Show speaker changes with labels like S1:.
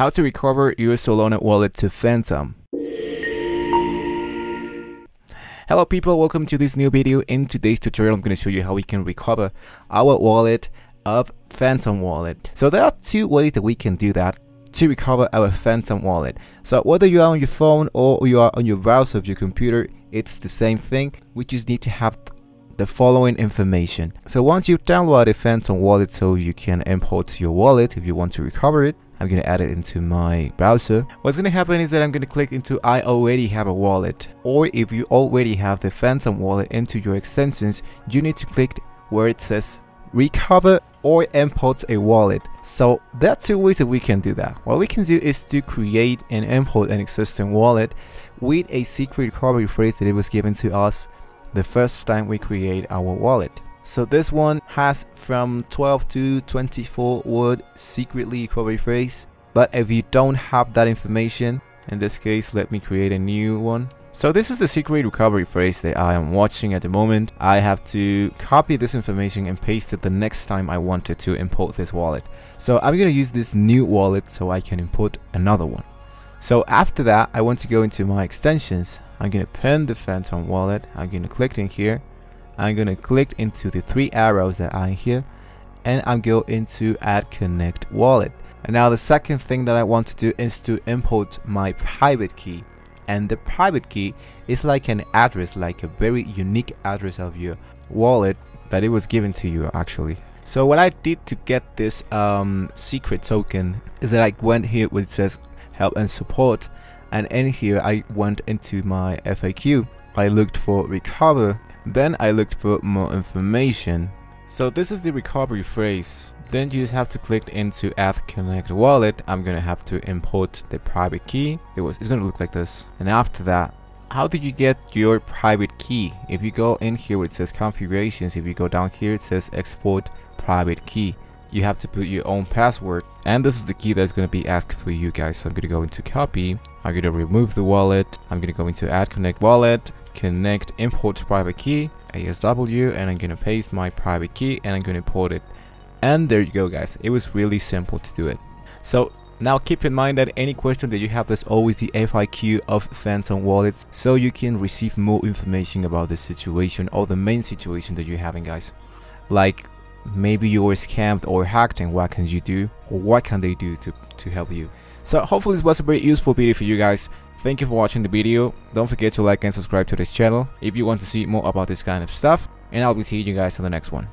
S1: How to recover your Solana wallet to Phantom. Hello people, welcome to this new video. In today's tutorial, I'm going to show you how we can recover our wallet of Phantom wallet. So there are two ways that we can do that to recover our Phantom wallet. So whether you are on your phone or you are on your browser of your computer, it's the same thing. We just need to have the following information. So once you download a Phantom wallet so you can import your wallet if you want to recover it, I'm going to add it into my browser. What's going to happen is that I'm going to click into I already have a wallet or if you already have the Phantom wallet into your extensions, you need to click where it says recover or import a wallet. So there are two ways that we can do that. What we can do is to create and import an existing wallet with a secret recovery phrase that it was given to us the first time we create our wallet. So this one has from 12 to 24 word secretly recovery phrase. But if you don't have that information, in this case, let me create a new one. So this is the secret recovery phrase that I am watching at the moment. I have to copy this information and paste it the next time I wanted to import this wallet. So I'm going to use this new wallet so I can import another one. So after that, I want to go into my extensions. I'm to pin the Phantom wallet. I'm to click in here I'm to click into the three arrows that are in here and I'm going into add connect wallet. And now the second thing that I want to do is to import my private key. And the private key is like an address, like a very unique address of your wallet that it was given to you actually. So what I did to get this um, secret token is that I went here it says help and support and in here I went into my FAQ. I looked for recover then I looked for more information. So this is the recovery phrase. Then you just have to click into add connect wallet. I'm gonna have to import the private key. It was it's gonna look like this. And after that, how did you get your private key? If you go in here it says configurations, if you go down here it says export private key. You have to put your own password and this is the key that's going to be asked for you guys. So I'm going to go into copy. I'm going to remove the wallet. I'm going to go into add connect wallet connect import private key ASW and I'm gonna paste my private key and I'm gonna import it and there you go guys it was really simple to do it so now keep in mind that any question that you have there's always the FAQ of Phantom wallets so you can receive more information about the situation or the main situation that you're having guys like maybe you were scammed or hacked and what can you do or what can they do to, to help you so hopefully this was a very useful video for you guys Thank you for watching the video. Don't forget to like and subscribe to this channel if you want to see more about this kind of stuff. And I'll be seeing you guys in the next one.